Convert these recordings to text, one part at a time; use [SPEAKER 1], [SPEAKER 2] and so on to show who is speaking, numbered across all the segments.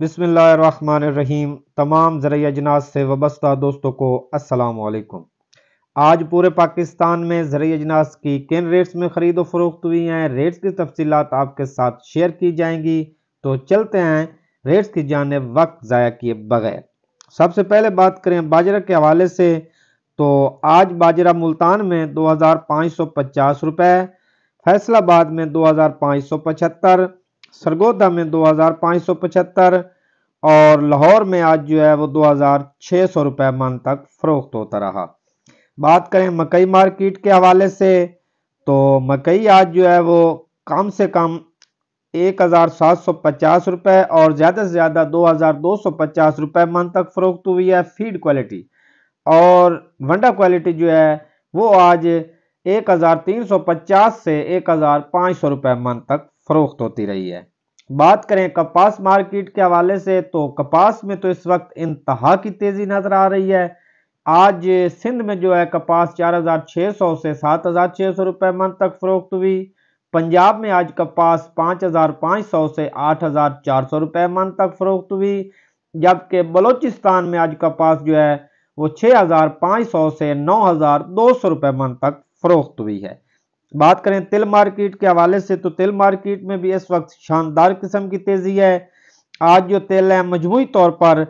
[SPEAKER 1] बिसमीम तमाम ज़रिए अजनास से वाबस्ता दोस्तों को असलकुम आज पूरे पाकिस्तान में ज़रिए अजनास की किन रेट्स में ख़रीदो फरोख्त हुई हैं? रेट्स की तफसीत आपके साथ शेयर की जाएँगी। तो चलते हैं रेट्स की जानब वक्त ज़ाया किए बगैर। सबसे पहले बात करें बाजरा के हवाले से। तो आज बाजरा मुल्तान में दो हज़ार पाँच सौ पचास रुपये फैसलाबाद में दो हज़ार पाँच सौ पचहत्तर सरगोदा में दो हज़ार पाँच सौ पचहत्तर और लाहौर में आज जो है वो दो हज़ार छः सौ रुपये मन तक फ़रोख्त होता रहा। बात करें मकई मार्केट के हवाले से तो मकई आज जो है वो कम से कम एक हज़ार सात सौ पचास रुपये और ज़्यादा से ज़्यादा दो हज़ार दो सौ पचास रुपये मन तक फ़रोख्त हुई है फ़ीड क्वालिटी। और वंडा क्वालिटी जो है वो आज एक हज़ार तीन सौ पचास से एक हज़ार पाँच सौ रुपये मन तक फरोख्त होती रही है। बात करें कपास मार्केट के हवाले से तो कपास में तो इस वक्त इंतहा की तेज़ी नज़र आ रही है। आज सिंध में जो है कपास 4,600 से 7,600 रुपए मन तक फरोख्त हुई। पंजाब में आज कपास 5,500 से 8,400 रुपए मन तक फरोख्त हुई। जबकि बलोचिस्तान में आज कपास जो है वो 6,500 से 9,200 रुपए मन तक फरोख्त हुई है। बात करें तिल मार्केट के हवाले से तो तिल मार्केट में भी इस वक्त शानदार किस्म की तेज़ी है। आज जो तेल है मजमू तौर पर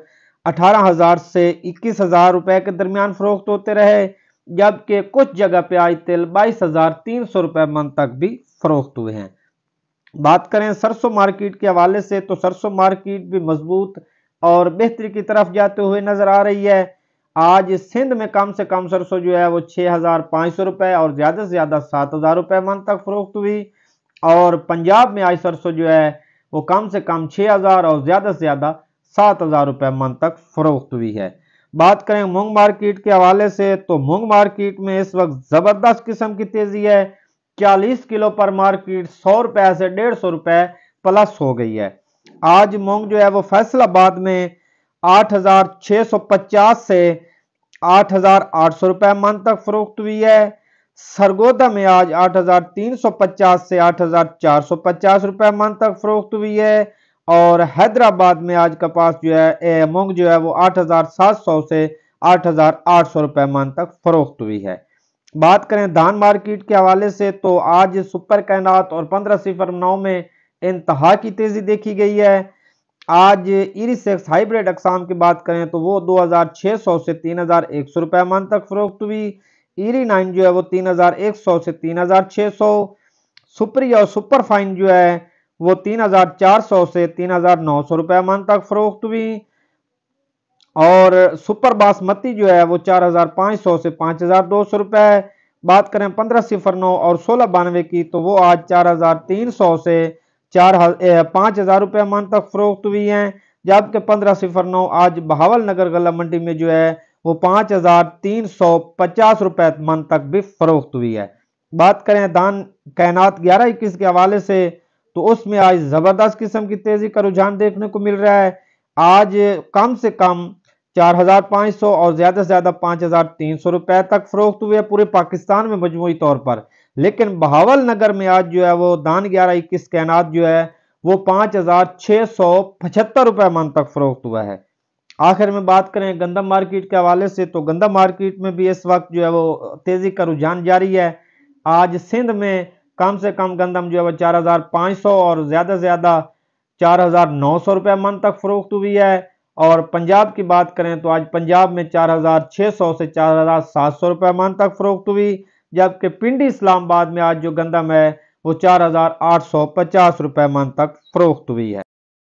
[SPEAKER 1] अठारह हज़ार से इक्कीस हज़ार रुपए के दरमियान फरोख्त होते रहे, जबकि कुछ जगह पे आज तेल बाईस हज़ार तीन सौ रुपए मन तक भी फरोख्त हुए हैं। बात करें सरसों मार्केट के हवाले से तो सरसों मार्केट भी मज़बूत और बेहतरी की तरफ़ जाते हुए नज़र आ रही है। आज सिंध में कम से कम सरसों जो है वो छः हज़ार पाँच सौ रुपये और ज़्यादा से ज़्यादा सात हज़ार रुपये मन तक फरोख्त हुई। और पंजाब में आज सरसों जो है वो कम से कम छः हज़ार और ज़्यादा से ज़्यादा सात हज़ार रुपये मन तक फरोख्त हुई है। बात करें मूंग मार्केट के हवाले से तो मूंग मार्केट में इस वक्त ज़बरदस्त किस्म की तेज़ी है। चालीस किलो पर मार्केट सौ रुपये से डेढ़ सौ रुपये प्लस हो गई है। आज मूंग जो है वो फैसलाबाद में आठ हज़ार छः सौ पचास से आठ हज़ार आठ सौ रुपये मन तक फरोख्त हुई है। सरगोदा में आज आठ हज़ार तीन सौ पचास से आठ हज़ार चार सौ पचास रुपये मन तक फरोख्त हुई है और हैदराबाद में आज कपास जो है मूंग जो है वो आठ हज़ार सात सौ से आठ हज़ार आठ सौ रुपये मन तक फरोख्त हुई है। बात करें धान मार्केट के हवाले से तो आज सुपर कैनात और पंद्रह सिफर नौ में इंतहा की तेज़ी देखी गई है। आज इरिसेक्स हाइब्रिड अकसाम की बात करें तो वो 2600 से 3100 रुपए मन तक फरोख्त हुई। ईरी नाइन जो है वो 3100 से 3600 सुपरी और सुपर फाइन जो है वो 3400 से 3900 रुपए मन तक फरोख्त हुई। और सुपर बासमती जो है वो 4500 से 5200 रुपए। बात करें पंद्रह सिफर नौ और सोलह बानवे की तो वो आज 4300 से चार पाँच हज़ार रुपये मन तक फरोख्त हुई हैं, जबकि पंद्रह सिफर नौ आज बहावल नगर गला मंडी में जो है, वो पाँच हज़ार तीन सौ पचास रुपये मन तक भी फरोख्त हुई है। बात करें दान कैनात ग्यारह इक्कीस के हवाले से तो उसमें आज ज़बरदस्त किस्म की तेज़ी का रुझान देखने को मिल रहा है। आज कम से कम चार हज़ार पाँच सौ और ज़्यादा से ज़्यादा पाँच हज़ार तीन सौ रुपये तक फरोख्त हुए पूरे पाकिस्तान में मजमू तौर पर। लेकिन बहावल नगर में आज जो है वो दान ग्यारह इक्कीस कैनात जो है वो पाँच हज़ार छः सौ पचहत्तर रुपये मन तक फरोख्त हुआ है। आखिर में बात करें गंदम मार्केट के हवाले से तो गंदम मार्केट में भी इस वक्त जो है वो तेज़ी का रुझान जारी है। आज सिंध में कम से कम गंदम जो है वो चार हज़ार पाँच सौ और ज़्यादा से ज़्यादा चार हज़ार नौ सौ रुपये मन तक फरोख्त हुई है। और पंजाब की बात करें तो आज पंजाब में चार हज़ार छः सौ से चार हज़ार सात सौ रुपये मन तक फरोख्त हुई। जबकि पिंडी इस्लामाबाद में आज जो गंदम है, वो चार हज़ार आठ सौ पचास रुपए मन तक फरोख्त हुई है।